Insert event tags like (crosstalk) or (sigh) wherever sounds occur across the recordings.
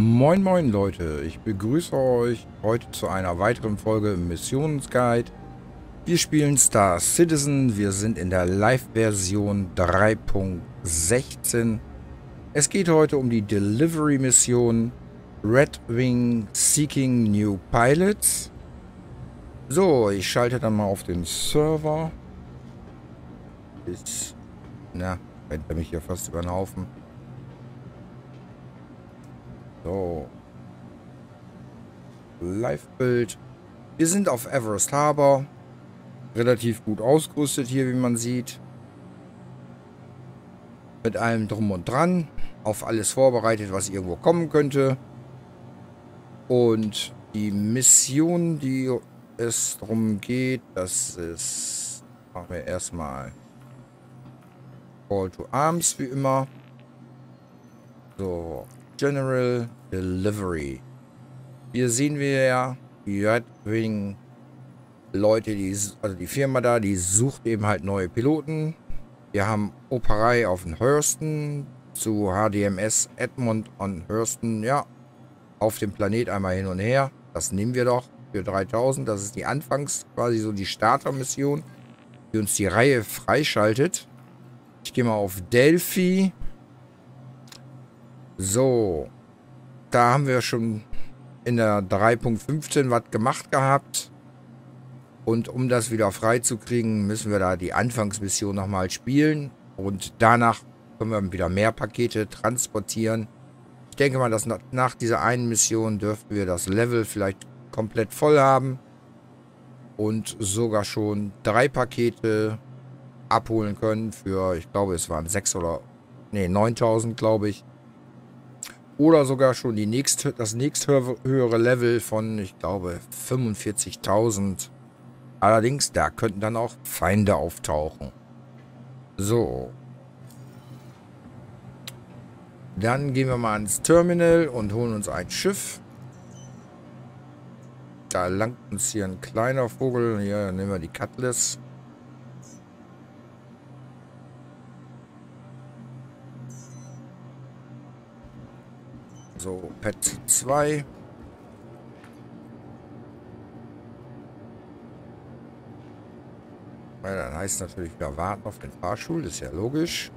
Moin moin Leute, ich begrüße euch heute zu einer weiteren Folge Missionsguide. Wir spielen Star Citizen, wir sind in der Live-Version 3.16. Es geht heute um die Delivery-Mission Red Wing Seeking New Pilots. So, ich schalte dann mal auf den Server. Ist, na, rennt er mich hier fast über den Haufen. So. Live-Bild. Wir sind auf Everest Harbor. Relativ gut ausgerüstet hier, wie man sieht. Mit allem drum und dran. Auf alles vorbereitet, was irgendwo kommen könnte. Und die Mission, die es darum geht, das ist... Machen wir erstmal Call to Arms, wie immer. So, General Delivery. Hier sehen wir ja, die Red Wing Leute, die, also die Firma da, die sucht eben halt neue Piloten. Wir haben Operei auf den Hurston zu HDMS Edmund on Hurston. Ja, auf dem Planet einmal hin und her. Das nehmen wir doch für 3000. Das ist die Anfangs, quasi so die Startermission, die uns die Reihe freischaltet. Ich gehe mal auf Delphi. So. Da haben wir schon in der 3.15 was gemacht gehabt. Und um das wieder freizukriegen, müssen wir da die Anfangsmission nochmal spielen. Und danach können wir wieder mehr Pakete transportieren. Ich denke mal, dass nach dieser einen Mission dürften wir das Level vielleicht komplett voll haben. Und sogar schon drei Pakete abholen können für, ich glaube, es waren 6 oder, nee, 9000, glaube ich. Oder sogar schon die nächst, das nächsthöhere Level von, ich glaube, 45.000. Allerdings, da könnten dann auch Feinde auftauchen. So. Dann gehen wir mal ans Terminal und holen uns ein Schiff. Da langt uns hier ein kleiner Vogel. Hier nehmen wir die Cutlass. So, Pet 2. Ja, dann heißt natürlich wieder warten auf den Fahrstuhl, ist ja logisch.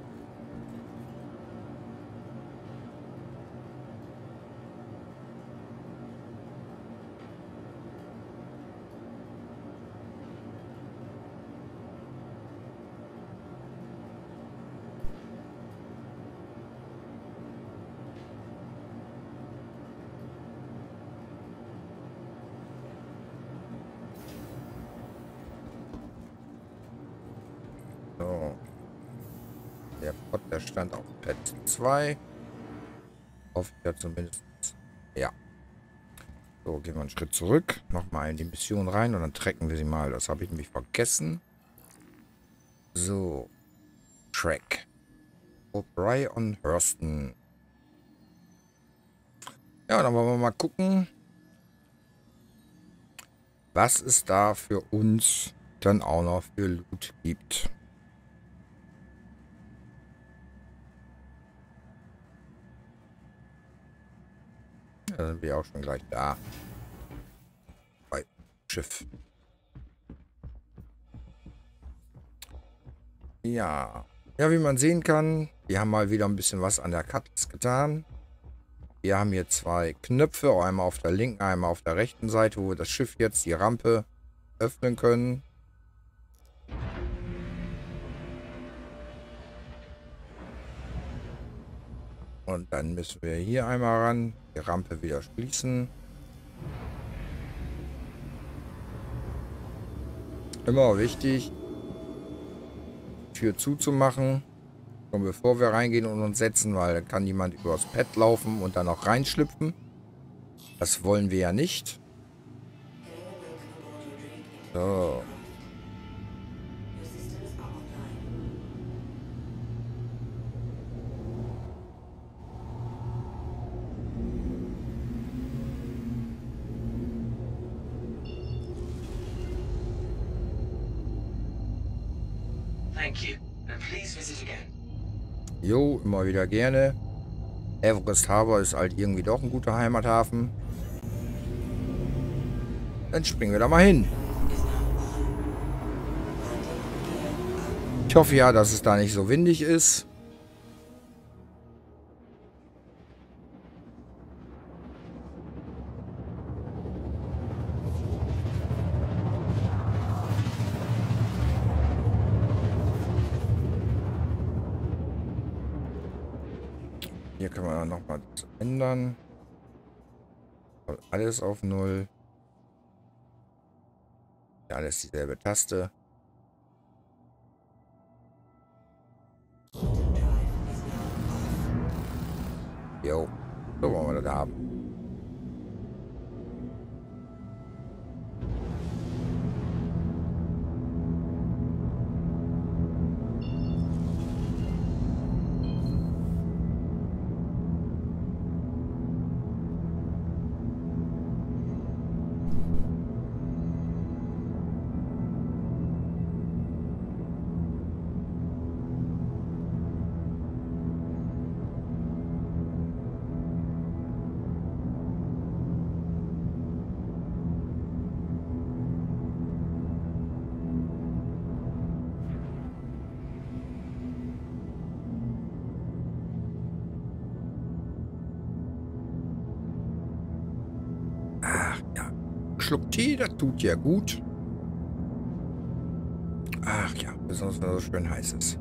Der stand auf Pad 2. Hoffe ich ja zumindest. Ja. So, gehen wir einen Schritt zurück. Nochmal in die Mission rein und dann trecken wir sie mal. Das habe ich nämlich vergessen. So. Track. O'Brien Hurston. Ja, dann wollen wir mal gucken, was es da für uns dann auch noch für Loot gibt. Da sind wir auch schon gleich da. Bei Schiff. Ja. Ja, wie man sehen kann, wir haben mal wieder ein bisschen was an der Katze getan. Wir haben hier zwei Knöpfe, einmal auf der linken, einmal auf der rechten Seite, wo wir das Schiff jetzt, die Rampe, öffnen können. Und dann müssen wir hier einmal ran, die Rampe wieder schließen. Immer wichtig, Tür zuzumachen, schon bevor wir reingehen und uns setzen, weil dann kann jemand übers Pad laufen und dann auch reinschlüpfen. Das wollen wir ja nicht. So. Jo, immer wieder gerne. Everest Harbor ist halt irgendwie doch ein guter Heimathafen. Dann springen wir da mal hin. Ich hoffe ja, dass es da nicht so windig ist. Ändern. Alles auf Null. Ja, alles dieselbe Taste. Jo, so wollen wir das haben. Tut ja gut. Ach ja, besonders wenn es so schön heiß ist.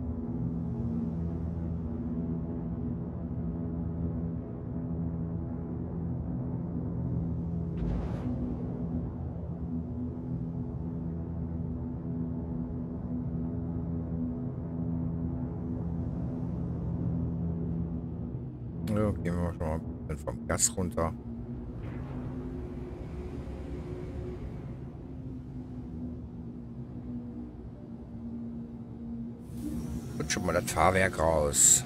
Gehen wir schon mal ein bisschen vom Gas runter. Schon mal das Fahrwerk raus.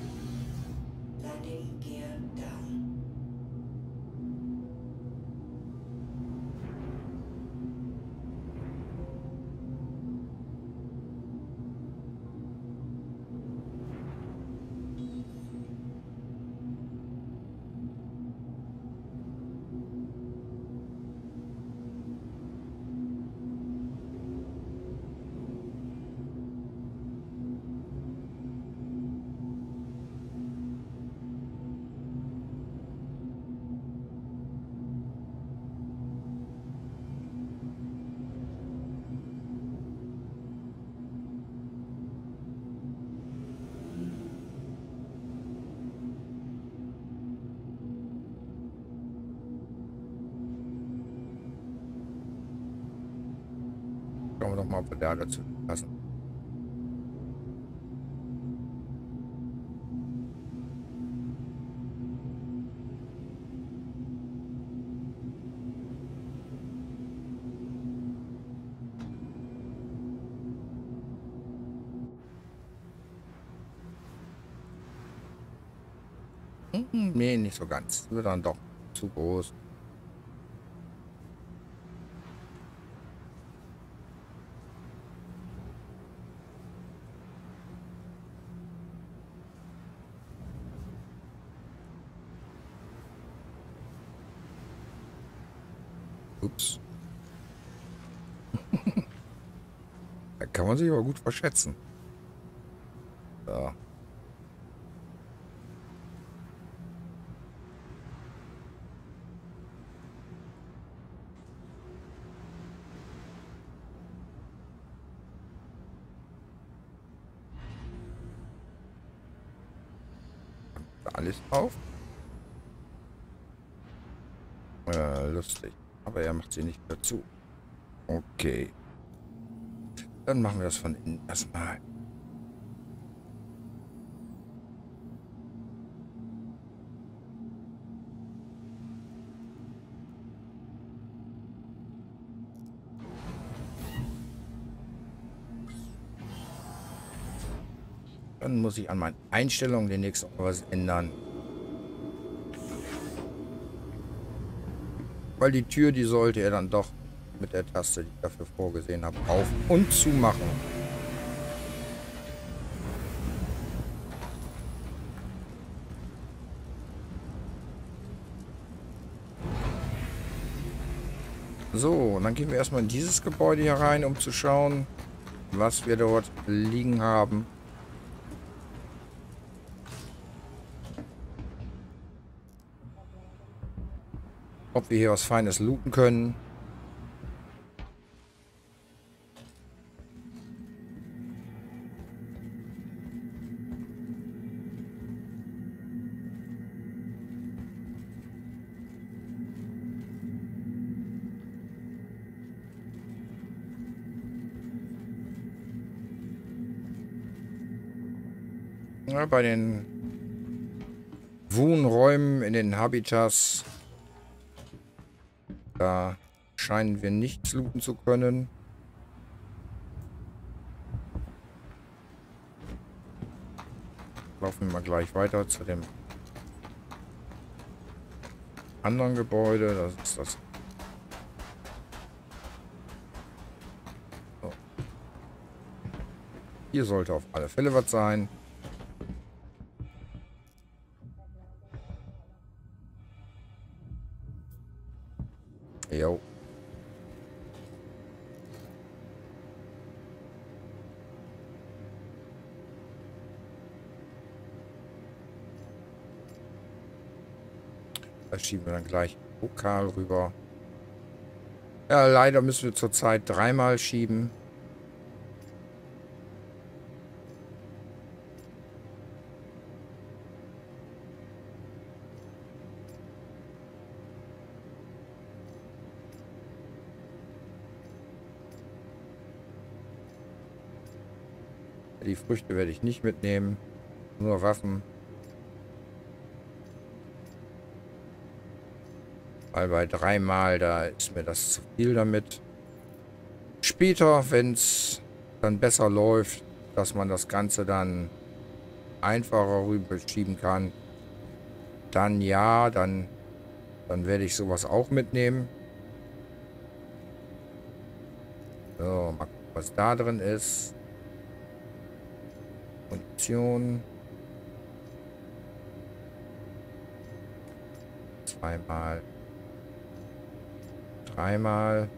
Wir doch mal, ob wir da dazu passen. Hm, nee, nicht so ganz. Das wird dann doch zu groß. Ups. (laughs) da kann man sich aber gut verschätzen. So. Alles auf. Äh, lustig. Aber er macht sie nicht dazu. Okay. Dann machen wir das von innen erstmal. Dann muss ich an meinen Einstellungen demnächst auch was ändern. weil die Tür, die sollte er dann doch mit der Taste, die ich dafür vorgesehen habe, auf- und zumachen. So, und dann gehen wir erstmal in dieses Gebäude hier rein, um zu schauen, was wir dort liegen haben. Ob wir hier was Feines looten können. Ja, bei den Wohnräumen in den Habitats da scheinen wir nichts looten zu können. Laufen wir mal gleich weiter zu dem anderen Gebäude. Das ist das. Hier sollte auf alle Fälle was sein. Schieben wir dann gleich Pokal rüber. Ja, leider müssen wir zurzeit dreimal schieben. Die Früchte werde ich nicht mitnehmen. Nur Waffen. Weil bei dreimal, da ist mir das zu viel damit. Später, wenn es dann besser läuft, dass man das Ganze dann einfacher rüber schieben kann, dann ja, dann, dann werde ich sowas auch mitnehmen. So, mal gucken, was da drin ist. Munition. Zweimal. Dreimal.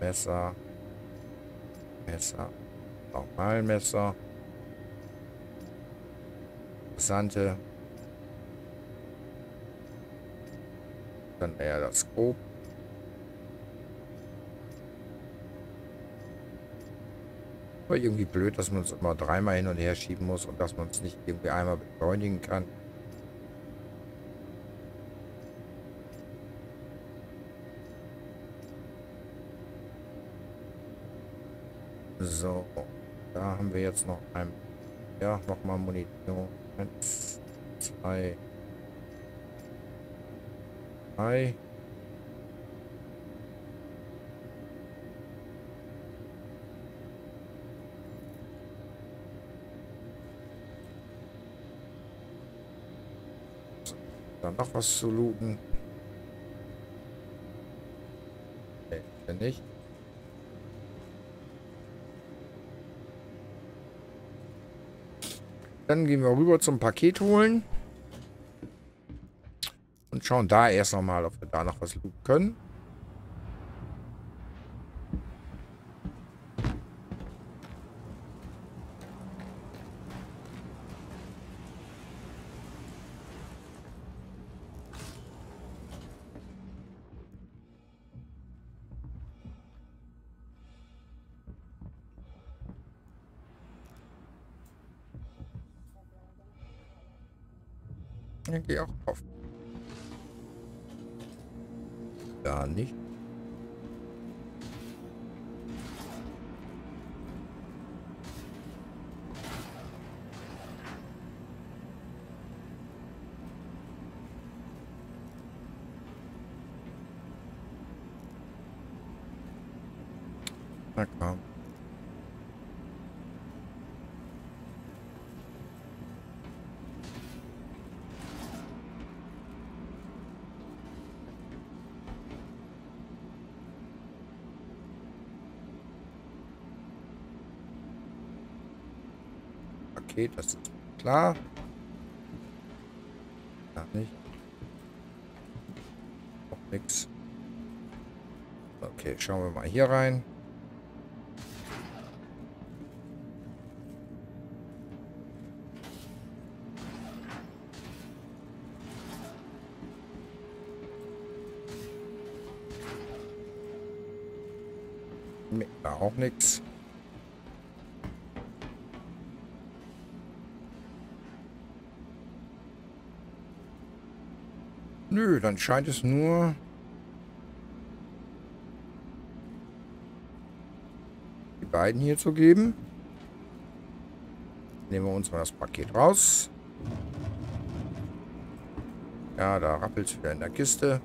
Messer. Messer. Nochmal Messer. Sante. Dann eher das Scope. Aber irgendwie blöd, dass man es immer dreimal hin und her schieben muss und dass man es nicht irgendwie einmal beschleunigen kann. So, da haben wir jetzt noch ein, ja, nochmal Munition. Eins, zwei, drei. Da noch was zu looten. Nee, nicht. Dann gehen wir rüber zum Paket holen. Und schauen da erst nochmal, ob wir da noch was looten können. Ja, geh auch auf. Da nicht. Na komm. Paket, das ist klar. Ja, nicht. Auch nix. Okay, schauen wir mal hier rein. Da auch nichts. Nö, dann scheint es nur... die beiden hier zu geben. Nehmen wir uns mal das Paket raus. Ja, da rappelt es wieder in der Kiste.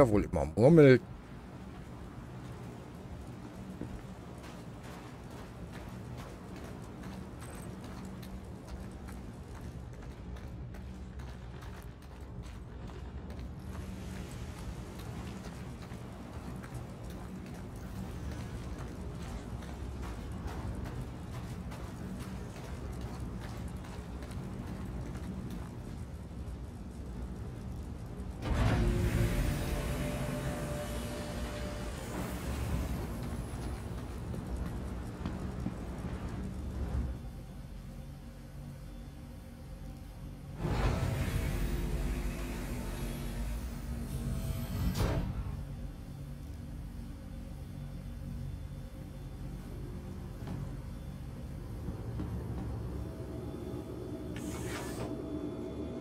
Da wohl immer murmelt.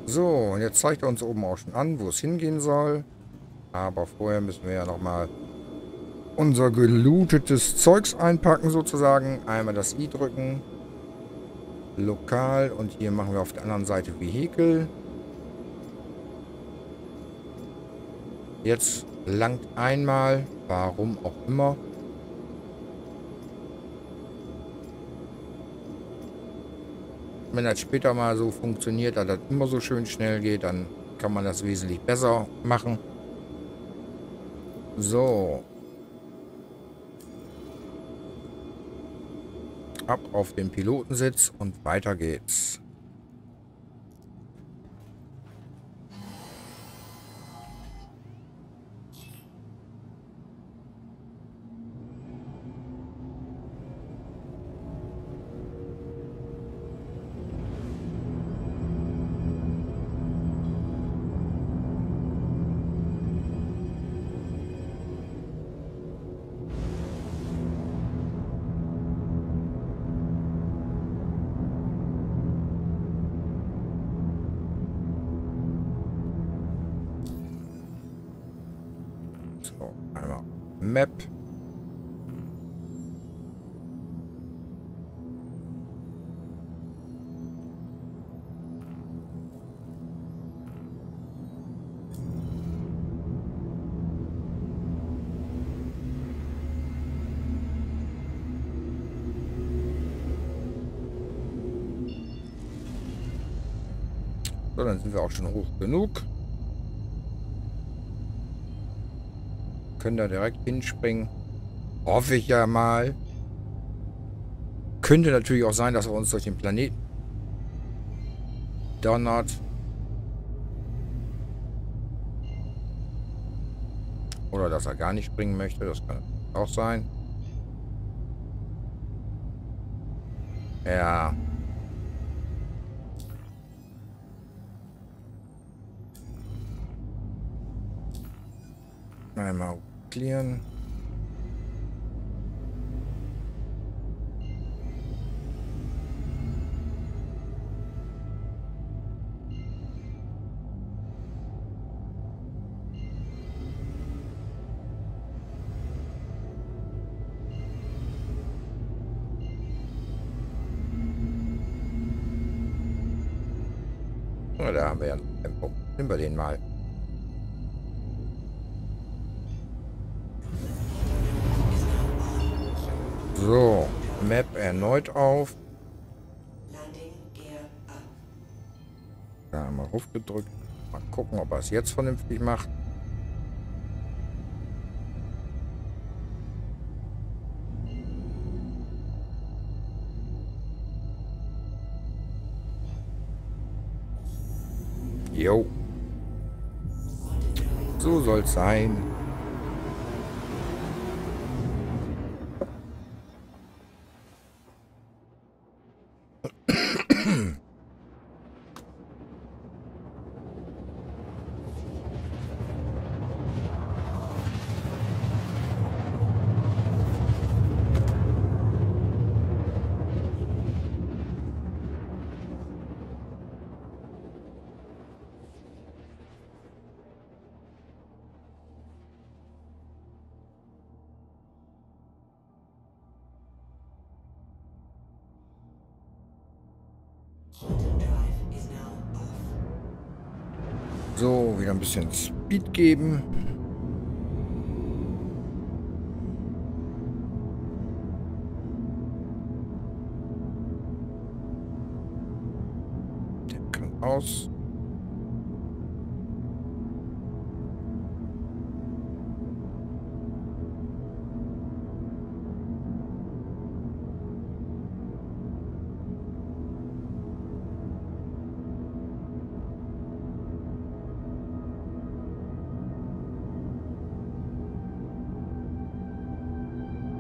So, und jetzt zeigt er uns oben auch schon an, wo es hingehen soll. Aber vorher müssen wir ja nochmal unser gelootetes Zeugs einpacken sozusagen. Einmal das I drücken. Lokal. Und hier machen wir auf der anderen Seite Vehikel. Jetzt langt einmal, warum auch immer, wenn das später mal so funktioniert, dass das immer so schön schnell geht, dann kann man das wesentlich besser machen. So. Ab auf den Pilotensitz und weiter geht's. Map. So, dann sind wir auch schon hoch genug. Können da direkt hinspringen. Hoffe ich ja mal. Könnte natürlich auch sein, dass er uns durch den Planeten donnert. Oder dass er gar nicht springen möchte. Das kann auch sein. Ja. Einmal clearen. erneut auf. Da haben wir aufgedrückt. Mal gucken, ob er es jetzt vernünftig macht. Jo. So soll's sein. Bisschen Speed geben. Der kann aus.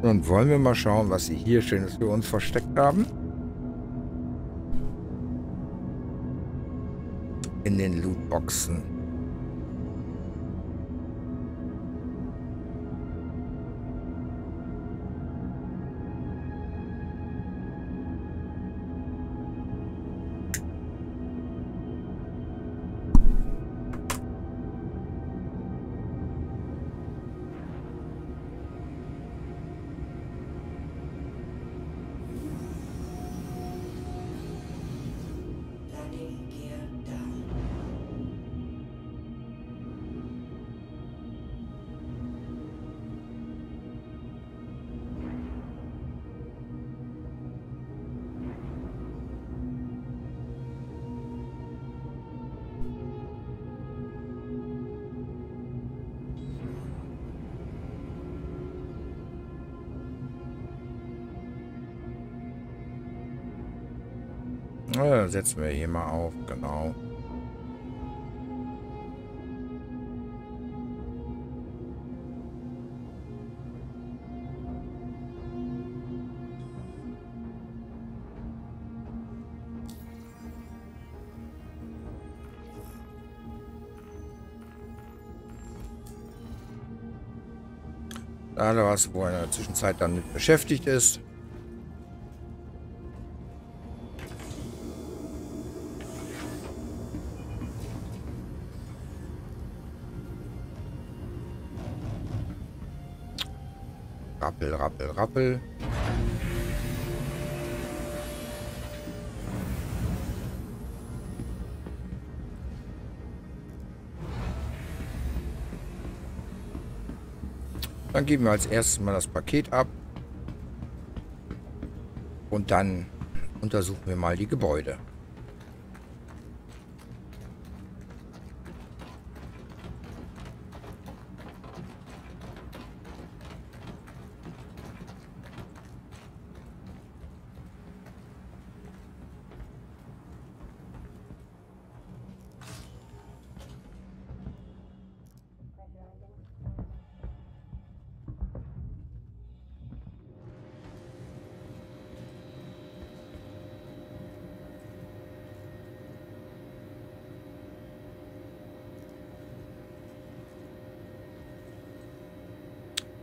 Dann wollen wir mal schauen, was sie hier Schönes für uns versteckt haben. In den Lootboxen. Setzen wir hier mal auf, genau. Da was, wo er in der Zwischenzeit dann mit beschäftigt ist. Rappel, rappel, rappel. Dann geben wir als erstes mal das Paket ab. Und dann untersuchen wir mal die Gebäude.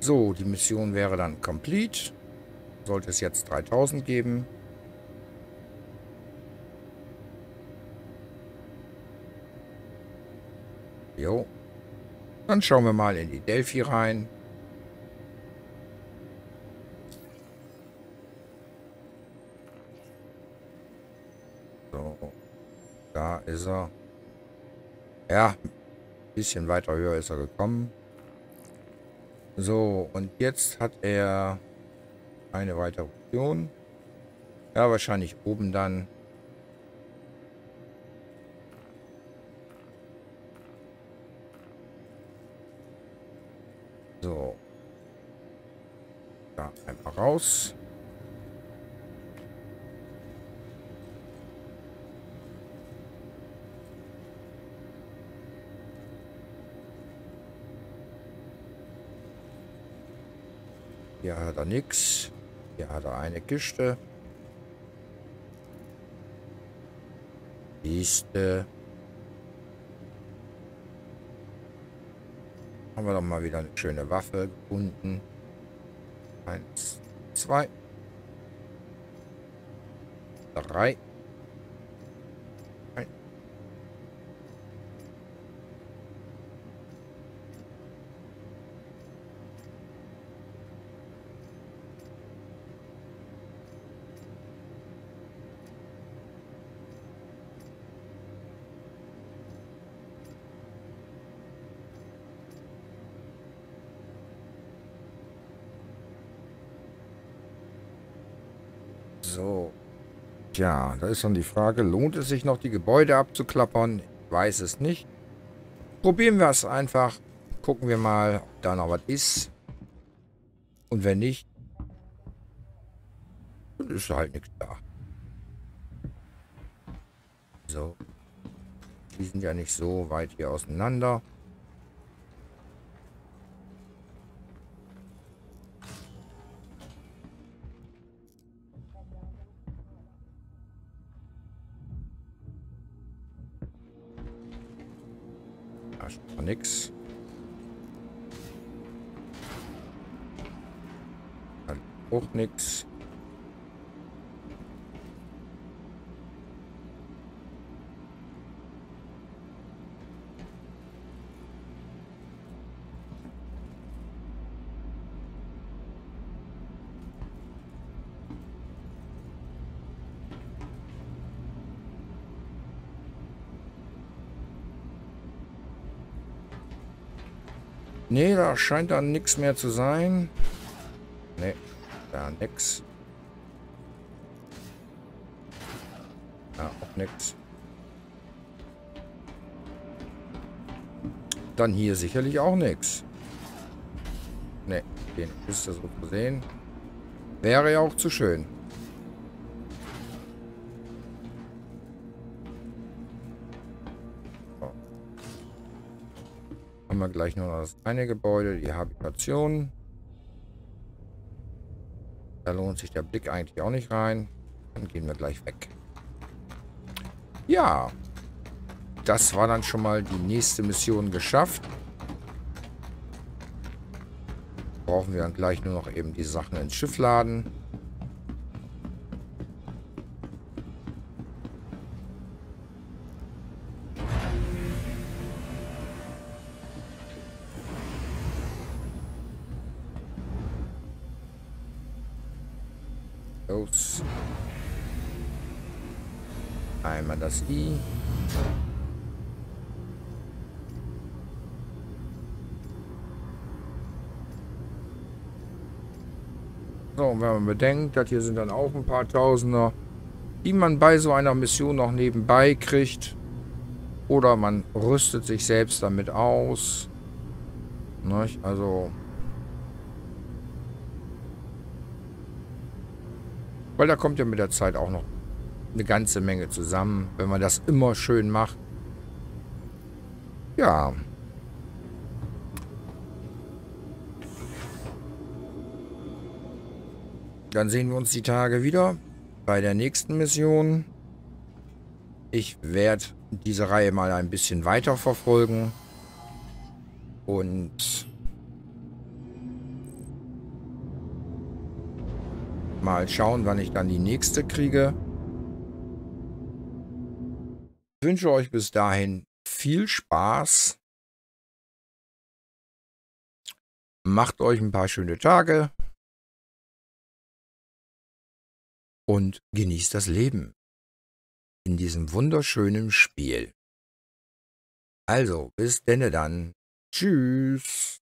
So, die Mission wäre dann complete. Sollte es jetzt 3000 geben. Jo. Dann schauen wir mal in die Delphi rein. So. Da ist er. Ja, ein bisschen weiter höher ist er gekommen. So, und jetzt hat er eine weitere Option. Ja, wahrscheinlich oben dann. So. Da einfach raus. Hier hat er nichts. Hier hat er eine Kiste. Kiste. Haben wir doch mal wieder eine schöne Waffe gefunden. Eins, zwei, drei. So. Tja, da ist dann die Frage, lohnt es sich noch, die Gebäude abzuklappern? Ich weiß es nicht. Probieren wir es einfach. Gucken wir mal, ob da noch was ist. Und wenn nicht, dann ist halt nichts da. So. Die sind ja nicht so weit hier auseinander. Da nix. Dann Nee, da scheint dann nichts mehr zu sein. Nee, da nix. Ja, auch nix. Dann hier sicherlich auch nichts. Nee, den ist das so zu sehen. Wäre ja auch zu schön. Wir gleich nur noch das eine Gebäude, die Habitation. Da lohnt sich der Blick eigentlich auch nicht rein. Dann gehen wir gleich weg. Ja. Das war dann schon mal die nächste Mission geschafft. Brauchen wir dann gleich nur noch eben die Sachen ins Schiff laden. Einmal das I. So, und wenn man bedenkt, dass hier sind dann auch ein paar Tausender, die man bei so einer Mission noch nebenbei kriegt. Oder man rüstet sich selbst damit aus. Nicht? Also, Weil da kommt ja mit der Zeit auch noch eine ganze Menge zusammen, wenn man das immer schön macht. Ja. Dann sehen wir uns die Tage wieder bei der nächsten Mission. Ich werde diese Reihe mal ein bisschen weiter verfolgen. Und Mal schauen, wann ich dann die nächste kriege. Wünsche euch bis dahin viel Spaß. Macht euch ein paar schöne Tage. Und genießt das Leben. In diesem wunderschönen Spiel. Also, bis denne dann. Tschüss.